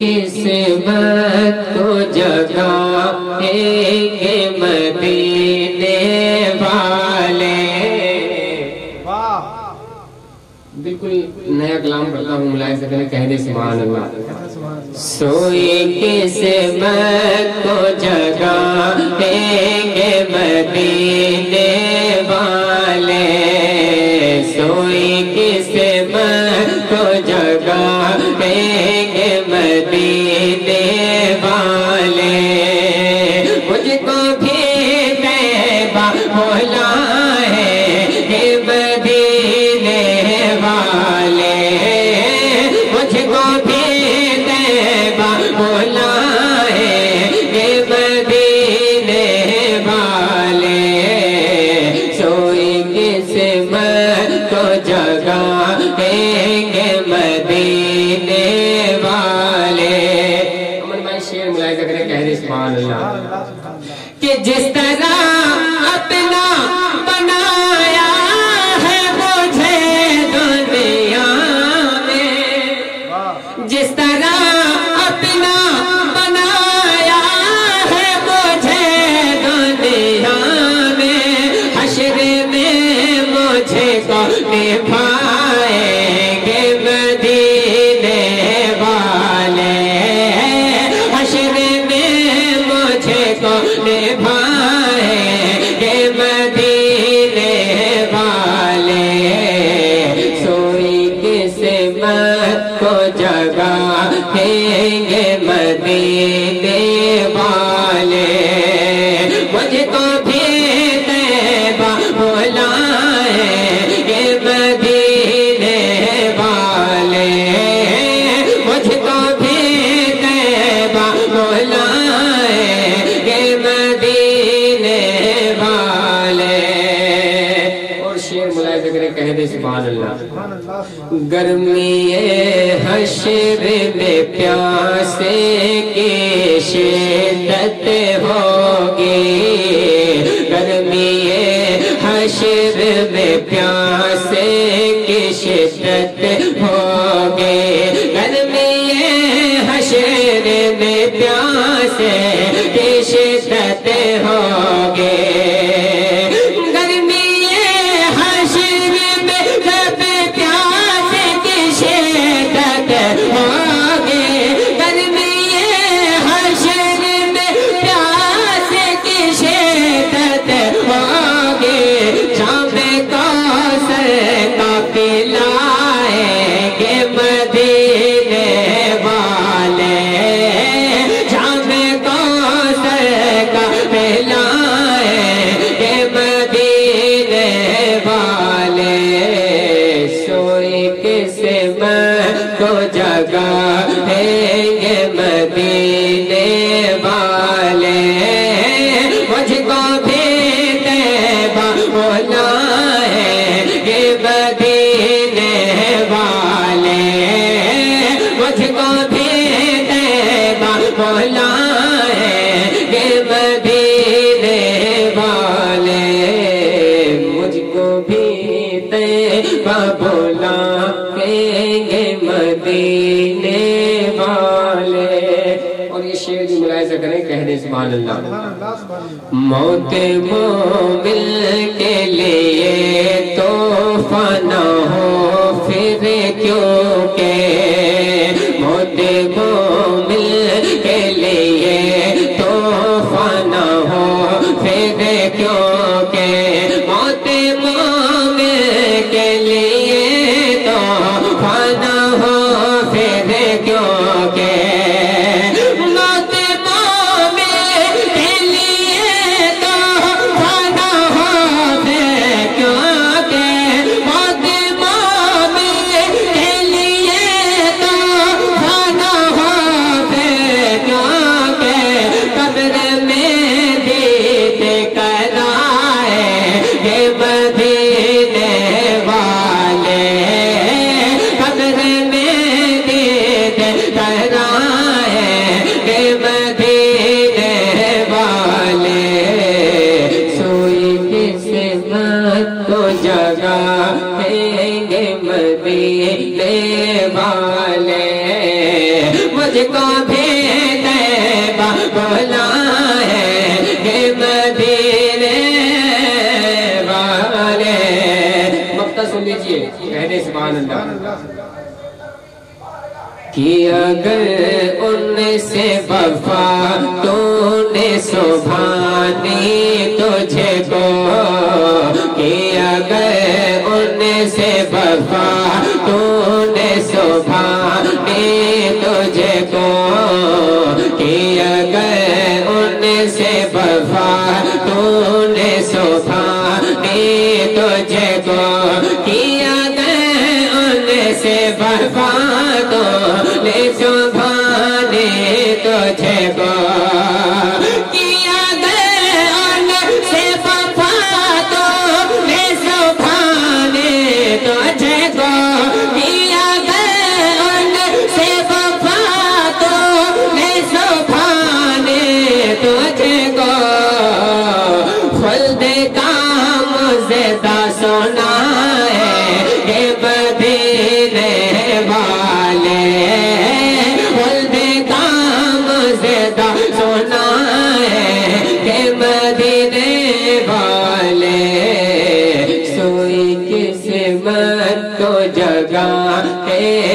किस बत को जगा के मदीने वाले। बिल्कुल नया कलाम करता हूँ मुलायम से पहले कहने सुबह अल्लाह सोए किस बत को जगा के मदीने वाले। सोए किस बत को जगा God. नक्शे को तो निभाए ये मदीने वाले। सोई किस्मत को जगा देंगे मदीने गर्मी हशर में प्यासे की शिदत होगी। गर्मी हशर में प्यासे की शिद्दत हो मेला देने वाले और ये शेर भी करें अल्लाह मौत मोमिल के लिए तो फना कि अगर उनसे वफा तूने सुभानी तुझे से निशो भाने तोझे बेब प पातो मेशो ने तोज गेब पातो मेशो फाने तोजे दे काम सोना गंगा हे